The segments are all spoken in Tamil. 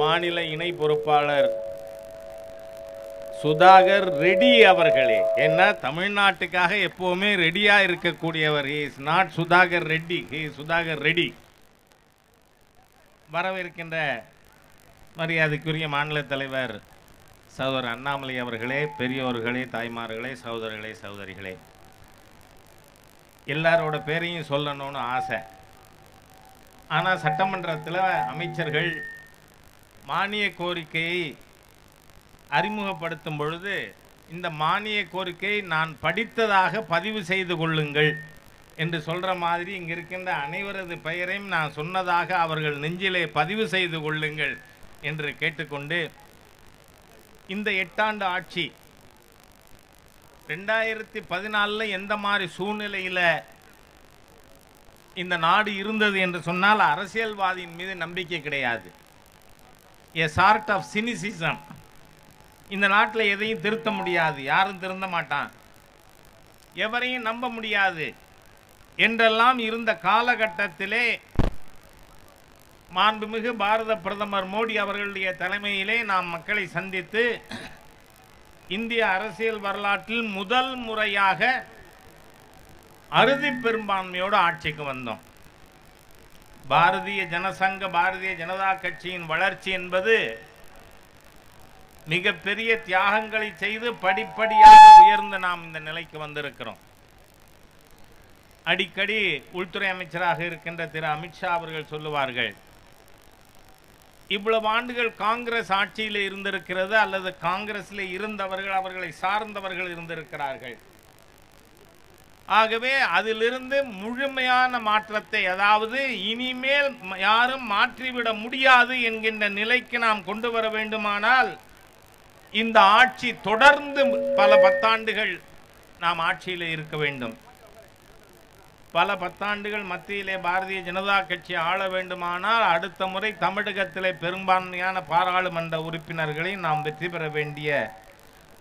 மாநில இணை பொறுப்பாளர் சுதாகர் ரெடி அவர்களே. என்ன தமிழ்நாட்டுக்காக எப்பவுமே ரெடியா இருக்கக்கூடியவர். Is not Sudhakar Reddy. He Sudhakar Reddy வரவிருக்கின்ற மரியாதைக்குரிய மாநில தலைவர் சகோதரர் அண்ணாமலை அவர்களே பெரியோர்களே தாய்மார்களே சகோதரர்களே சகோதரிகளே. எல்லாரோட பேரையும் சொல்லணும்னு ஆசை. ஆனால் சட்டமன்றத்தில் அமைச்சர்கள் மானிய கோரிக்கையை அறிமுகப்படுத்தும் பொழுது இந்த மானிய கோரிக்கையை நான் படித்ததாக பதிவு செய்து கொள்ளுங்கள் என்று சொல்கிற மாதிரி இங்கே இருக்கின்ற அனைவரது பெயரையும் நான் சொன்னதாக அவர்கள் நெஞ்சிலே பதிவு செய்து கொள்ளுங்கள் என்று கேட்டுக்கொண்டு இந்த எட்டாண்டு ஆட்சி ரெண்டாயிரத்தி பதினாலில் எந்த மாதிரி சூழ்நிலையில் இந்த நாடு இருந்தது என்று சொன்னால் அரசியல்வாதியின் மீது நம்பிக்கை கிடையாது. ஏ சார்ட் ஆஃப் சினிசிசம் இந்த நாட்டில் எதையும் திருத்த முடியாது. யாரும் திருந்த மாட்டான். எவரையும் நம்ப முடியாது. என்றெல்லாம் இருந்த காலகட்டத்திலே மாண்புமிகு பாரத பிரதமர் மோடி அவர்களுடைய தலைமையிலே நாம் மக்களை சந்தித்து இந்திய அரசியல் வரலாற்றில் முதல் முறையாக அறுதி பெரும்பான்மையோடு ஆட்சிக்கு வந்தோம். பாரதிய ஜனசங்க பாரதிய ஜனதா கட்சியின் வளர்ச்சி என்பது மிகப்பெரிய தியாகங்களை செய்து படிப்படியாக உயர்ந்து நாம் இந்த நிலைக்கு வந்திருக்கிறோம். அடிக்கடி உள்துறை அமைச்சராக இருக்கின்ற திரு அமித்ஷா அவர்கள் சொல்லுவார்கள் இவ்வளவு ஆண்டுகள் காங்கிரஸ் ஆட்சியில் இருந்திருக்கிறது அல்லது காங்கிரஸில் இருந்தவர்கள் அவர்களை சார்ந்தவர்கள் இருந்திருக்கிறார்கள். ஆகவே அதிலிருந்து முழுமையான மாற்றத்தை அதாவது இனிமேல் யாரும் மாற்றிவிட முடியாது என்கின்ற நிலைக்கு நாம் கொண்டு வர வேண்டுமானால் இந்த ஆட்சி தொடர்ந்து பல பத்தாண்டுகள் நாம் ஆட்சியில் இருக்க வேண்டும். பல பத்தாண்டுகள் மத்தியிலே பாரதிய ஜனதா கட்சி ஆள வேண்டுமானால் அடுத்த முறை தமிழகத்திலே பெரும்பான்மையான பாராளுமன்ற உறுப்பினர்களை நாம் வெற்றி பெற வேண்டிய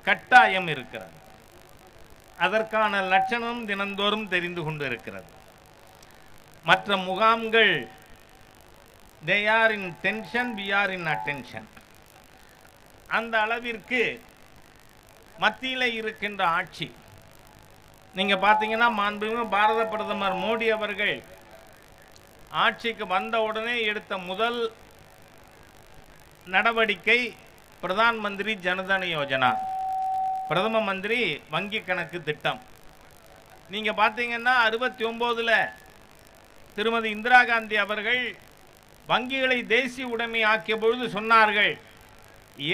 கட்டாயம் இருக்கிறது. அதற்கான லட்சணம் தினந்தோறும் தெரிந்து கொண்டிருக்கிறது. மற்ற முகாம்கள் they are in tension we are in attention அந்த அளவிற்கு மத்தியில் இருக்கின்ற ஆட்சி நீங்கள் பார்த்தீங்கன்னா மாண்புமிகு பாரத பிரதமர் மோடி அவர்கள் ஆட்சிக்கு வந்த உடனே எடுத்த முதல் நடவடிக்கை பிரதான் மந்திரி ஜனதன யோஜனா. பிரதம மந்திரி வங்கி கணக்கு திட்டம். நீங்கள் பார்த்தீங்கன்னா அறுபத்தி ஒம்போதில் திருமதி இந்திரா காந்தி அவர்கள் வங்கிகளை தேசிய உடைமை ஆக்கிய பொழுது சொன்னார்கள்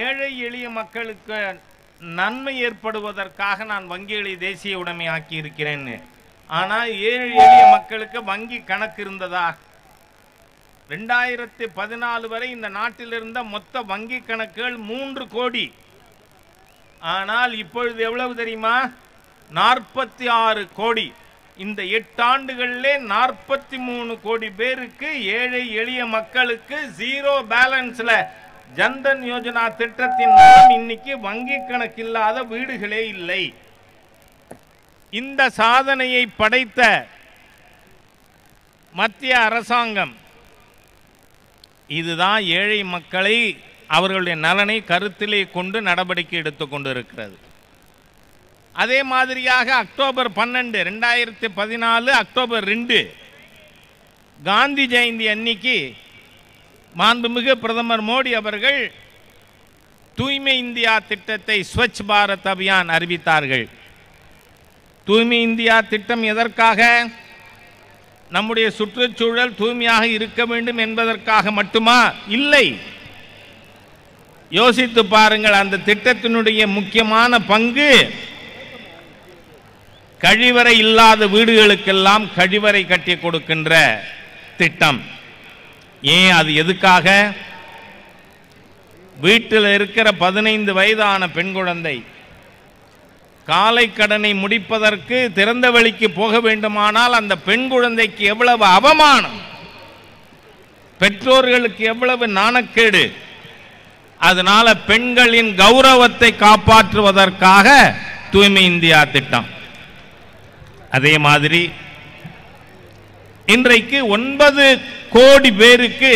ஏழை எளிய மக்களுக்கு நன்மை ஏற்படுவதற்காக நான் வங்கிகளை தேசிய உடைமை ஆக்கி இருக்கிறேன்னு ஆனால் ஏழை எளிய மக்களுக்கு வங்கி கணக்கு இருந்ததா? ரெண்டாயிரத்தி பதினாலு வரை இந்த நாட்டில் இருந்த மொத்த வங்கி கணக்குகள் மூன்று கோடி. ஆனால் இப்பொழுது எவ்வளவு தெரியுமா? நாற்பத்தி ஆறு கோடி. இந்த எட்டு ஆண்டுகளிலே நாற்பத்தி மூணு கோடி பேருக்கு ஏழை எளிய மக்களுக்கு ஜீரோ பேலன்ஸில் ஜன்தன் யோஜனா திட்டத்தின் மூலம் இன்னைக்கு வங்கி கணக்கில்லாத வீடுகளே இல்லை. இந்த சாதனையை படைத்த மத்திய அரசாங்கம் இதுதான் ஏழை மக்களை அவர்களுடைய நலனை கருத்திலே கொண்டு நடவடிக்கை எடுத்து கொண்டிருக்கிறது. அதே மாதிரியாக அக்டோபர் பன்னெண்டு ரெண்டாயிரத்தி பதினாலு அக்டோபர் ரெண்டு காந்தி ஜெயந்தி அன்னைக்கு மாண்புமிகு பிரதமர் மோடி அவர்கள் தூய்மை இந்தியா திட்டத்தை ஸ்வச் பாரத் அபியான் அறிவித்தார்கள். தூய்மை இந்தியா திட்டம் எதற்காக? நம்முடைய சுற்றுச்சூழல் தூய்மையாக இருக்க வேண்டும் என்பதற்காக மட்டுமா? இல்லை. யோசித்து பாருங்கள் அந்த திட்டத்தினுடைய முக்கியமான பங்கு கழிவறை இல்லாத வீடுகளுக்கெல்லாம் கழிவறை கட்டி கொடுக்கின்ற திட்டம். ஏன் அது எதுக்காக? வீட்டில் இருக்கிற பதினைந்து வயதான பெண் குழந்தை காலை கடனை முடிப்பதற்கு திறந்த வழிக்கு போக வேண்டுமானால் அந்த பெண் குழந்தைக்கு எவ்வளவு அவமானம்? பெற்றோர்களுக்கு எவ்வளவு நாணக்கேடு? அதனால பெண்களின் கௌரவத்தை காப்பாற்றுவதற்காக தூய்மை இந்தியா திட்டம். அதே மாதிரி இன்றைக்கு ஒன்பது கோடி பேருக்கு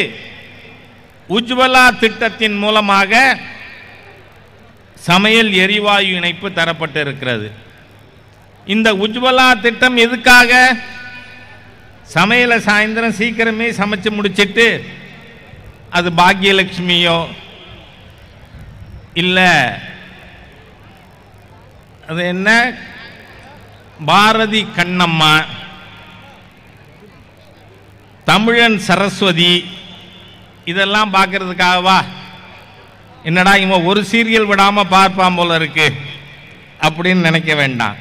உஜ்வலா திட்டத்தின் மூலமாக சமையல் எரிவாயு இணைப்பு தரப்பட்டு இருக்கிறது இந்த உஜ்வலா திட்டம் எதுக்காக? சமையலை சாயந்தரம் சீக்கிரமே சமைச்சு முடிச்சிட்டு அது பாக்கியலட்சுமியோ இல்லை. அது என்ன? பாரதி கண்ணம்மா. தமிழன் சரஸ்வதி. இதெல்லாம் பார்க்கறதுக்காகவா என்னடா இவன் ஒரு சீரியல் விடாம பார்ப்பான் போல இருக்கு. அப்படின்னு நினைக்க வேண்டாம்.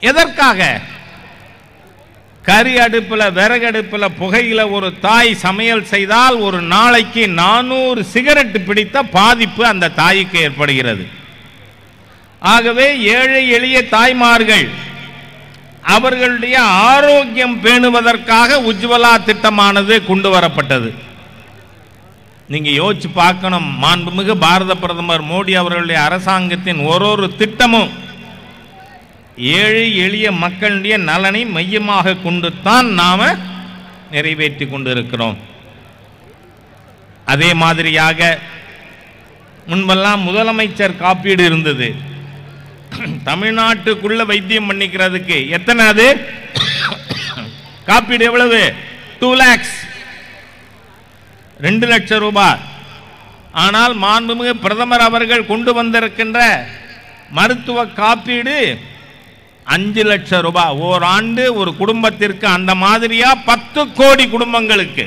எதற்காக? கறி அடுப்பில் விறகடுப்பில் புகையில் ஒரு தாய் சமையல் செய்தால் ஒரு நாளைக்கு நானூறு சிகரெட் பிடித்த பாதிப்பு அந்த தாய்க்கு ஏற்படுகிறது. ஆகவே ஏழை எளிய தாய்மார்கள் அவர்களுடைய ஆரோக்கியம் பேணுவதற்காக உஜ்வலா திட்டமானது கொண்டு வரப்பட்டது. நீங்க யோசிச்சு பார்க்கணும். மாண்புமிகு பாரத பிரதமர் மோடி அவர்களுடைய அரசாங்கத்தின் ஒரு ஒரு திட்டமும் ஏழை எளிய மக்களுடைய நலனை மையமாக கொண்டு தான் நாம நிறைவேற்றி கொண்டிருக்கிறோம். அதே மாதிரியாக முன்பெல்லாம் முதலமைச்சர் காப்பீடு இருந்தது. தமிழ்நாட்டுக்குள்ள வைத்தியம் பண்ணிக்கிறதுக்கு எத்தனை அது? காப்பீடு எவ்வளவு? டூ லேக்ஸ் ரெண்டு லட்சம் ரூபாய். ஆனால் மாண்புமிகு பிரதமர் அவர்கள் கொண்டு வந்திருக்கின்ற மருத்துவ காப்பீடு அஞ்சு லட்சம் ரூபாய் ஓராண்டு ஒரு குடும்பத்திற்கு அந்த மாதிரியா பத்து கோடி குடும்பங்களுக்கு.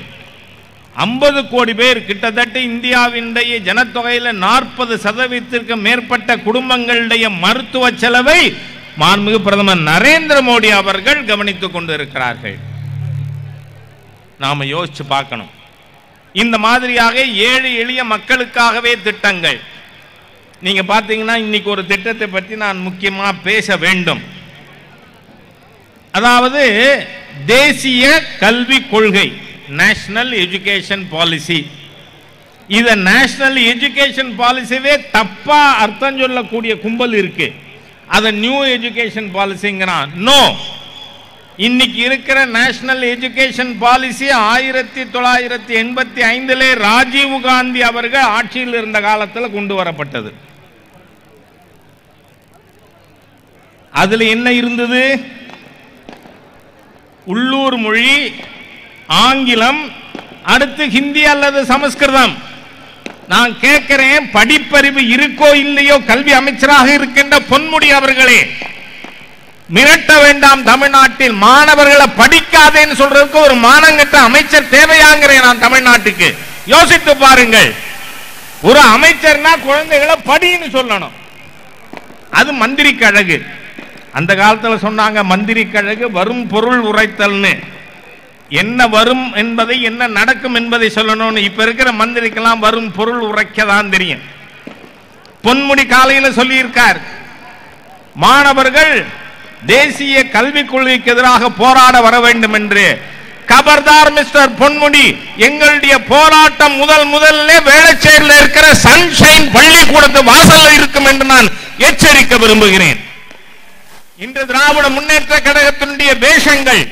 ஐம்பது கோடி பேர் கிட்டத்தட்ட இந்தியாவினுடைய ஜனத்தொகையில் நாற்பது சதவீதத்திற்கு மேற்பட்ட குடும்பங்களுடைய மருத்துவ செலவை மாண்புமிகு பிரதமர் நரேந்திர மோடி அவர்கள் கவனித்துக் கொண்டிருக்கிறார்கள். நாம யோசிச்சு பார்க்கணும். இந்த மாதிரியாக ஏழு எளிய மக்களுக்காகவே திட்டங்கள். நீங்க பார்த்தீங்கன்னா இன்னைக்கு ஒரு திட்டத்தை பற்றி நான் முக்கியமா பேச வேண்டும். அதாவது தேசிய கல்விக் கொள்கை நேஷனல் எஜுகேஷன் பாலிசி இத நேஷனல் எஜுகேஷன் பாலிசிவே தப்பா அர்த்தம் சொல்லக்கூடிய கும்பல் இருக்கு. அதை நியூ எஜுகேஷன் பாலிசிங்கிறான் நோ இன்னைக்கு இருக்கிற நேஷனல் எஜுகேஷன் பாலிசி ஆயிரத்தி தொள்ளாயிரத்தி எண்பத்தி ஐந்திலே ராஜீவ் காந்தி அவர்கள் ஆட்சியில் இருந்த காலத்தில் கொண்டு வரப்பட்டது. அதுல என்ன இருந்தது? உள்ளூர் மொழி ஆங்கிலம் அடுத்து ஹிந்தி அல்லது சமஸ்கிருதம். நான் கேட்கிறேன் படிப்பறிவு இருக்கோ இல்லையோ கல்வி அமைச்சராக இருக்கின்ற பொன்முடி அவர்களே மிரட்ட வேண்டாம் தமிழ்நாட்டில். மாணவர்களை படிக்காதேன்னு சொல்றதுக்கு ஒரு மானங்கட்ட அமைச்சர் தேவையாங்கிறேன் நான் தமிழ்நாட்டுக்கு. யோசித்து பாருங்கள். ஒரு அமைச்சர்னா குழந்தைகளை படின்னு சொல்லணும். அது மந்திரி கழகு அந்த காலத்தில் சொன்னாங்க மந்திரி கழகு வரும் பொருள் உரைத்தல்னு. என்ன வரும் என்பதை என்ன நடக்கும் என்பதை சொல்லணும்னு. இப்ப இருக்கிற மந்திரிக்கெல்லாம் வரும் பொருள் உரைக்க தான் தெரியும். பொன்முடி காலையில் சொல்லியிருக்கார் மாணவர்கள் தேசிய கல்விக் கொள்கைக்கு எதிராக போராட வர வேண்டும் என்று. கபர்தார் மிஸ்டர் பொன்முடி எங்களுடைய போராட்டம் முதல் முதல்ல வேளச்சேரியில் இருக்கிற சன்ஷைன் பள்ளிக்கூடத்து வாசல்ல இருக்கும் என்று நான் எச்சரிக்க விரும்புகிறேன். இன்று திராவிட முன்னேற்ற கழகத்தினுடைய வேஷங்கள்.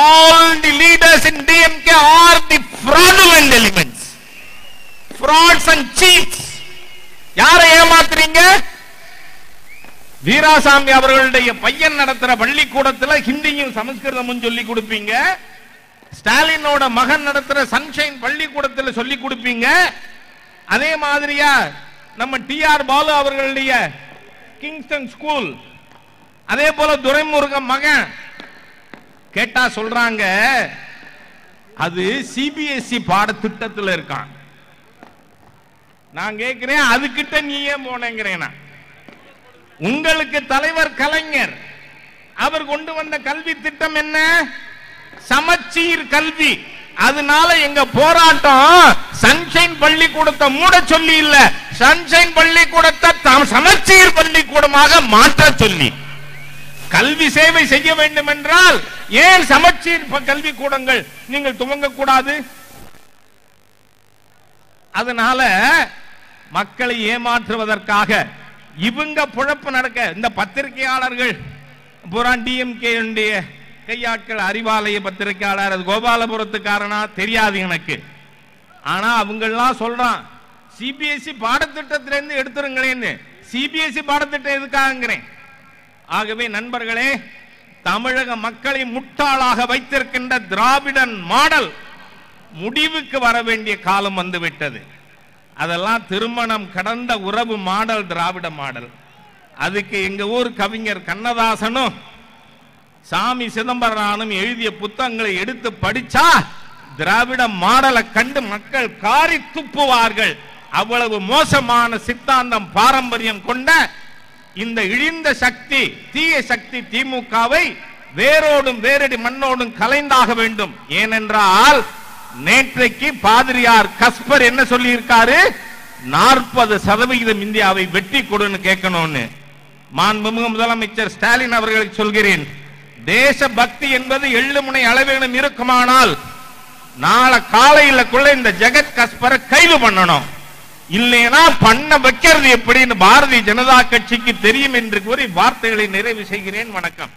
All the leaders in DMK are the fraudulent elements. Frauds and cheats. யாரை ஏமாத்துறீங்க? வீராசாமி அவர்களுடைய பையன் நடத்துற பள்ளிக்கூடத்தில் ஹிந்தியும் சமஸ்கிருதமும் சொல்லி கொடுப்பீங்க. ஸ்டாலினோட மகன் நடத்துற சன்ஷைன் பள்ளிக்கூடத்தில் சொல்லி கொடுப்பீங்க. அதே மாதிரியா நம்ம டி ஆர் பாலு அவர்களுடைய கிங்ஸ்டன் ஸ்கூல் அதே போல துரைமுருகன் மகன். கேட்டா சொல்றாங்க அது சிபிஎஸ்இ பாடத்திட்டத்தில் இருக்கான். நான் கேட்கிறேன் அதுகிட்ட நீ ஏன் போனேங்கிறேன் உங்களுக்கு தலைவர் கலைஞர் அவர் கொண்டு வந்த கல்வி திட்டம் என்ன? சமச்சீர் கல்வி. அதனால எங்க போராட்டம் சன்ஷைன் பள்ளிக்கூடத்தை மூட சொல்லி இல்ல. சன்ஷைன் பள்ளிக்கூடத்தை சமச்சீர் பள்ளிக்கூடமாக மாற்ற சொல்லி. கல்வி சேவை செய்ய வேண்டும் என்றால் ஏன் சமச்சீர் கல்வி கூடங்கள் நீங்கள் துவங்கக்கூடாது? அதனால மக்களை ஏமாற்றுவதற்காக இவங்க புழப்பு நடக்க இந்த பத்திரிகையாளர்கள் புறா டிஎம்கே கையாட்கள் அறிவாலய பத்திரிகையாளர் அது கோபாலபுரத்துக்காரனா? தெரியாது எனக்கு. ஆனா அவங்கெல்லாம் சொல்றான் சிபிஎஸ்இ பாடத்திட்டத்திலிருந்து எடுத்துருங்களேன்னு. சிபிஎஸ்இ பாடத்திட்டம் எதுக்காகங்கிறேன். ஆகவே நண்பர்களே தமிழக மக்களை முட்டாளாக வைத்திருக்கின்ற திராவிடன் மாடல் முடிவுக்கு வர வேண்டிய காலம் வந்துவிட்டது. அதெல்லாம் திருமணம் கடந்த உறவு மாடல் திராவிட மாடல். அதுக்கு எங்க ஊர் கவிஞர் கண்ணதாசனும் சாமி சிதம்பரனானும் எழுதிய புத்தகங்களை எடுத்து படிச்சா திராவிட மாடலை கண்டு மக்கள் காரி துப்புவார்கள். அவ்வளவு மோசமான சித்தாந்தம் பாரம்பரியம் கொண்ட இந்த இழிந்த சக்தி தீய சக்தி திமுகவை வேரோடும் வேரடி மண்ணோடும் கலைந்தாக வேண்டும். ஏனென்றால் நேற்றைக்கு பாதிரியார் கஸ்பர் என்ன சொல்லியிருக்காரு? நாற்பது சதவிகிதம் இந்தியாவை வெட்டி கொடுன்னு கேட்கணும்னு. மாண்புமிகு முதலமைச்சர் ஸ்டாலின் அவர்களுக்கு சொல்கிறேன் தேச பக்தி என்பது எள்ளு முனை அளவேனும் இருக்குமானால் நாளை காலையிலக்குள்ள இந்த ஜெகத் கஸ்பரை கைது பண்ணணும். இல்லைனா பண்ண வைக்கிறது எப்படின்னு பாரதிய ஜனதா கட்சிக்கு தெரியும் என்று கூறி வார்த்தைகளை நிறைவு செய்கிறேன். வணக்கம்.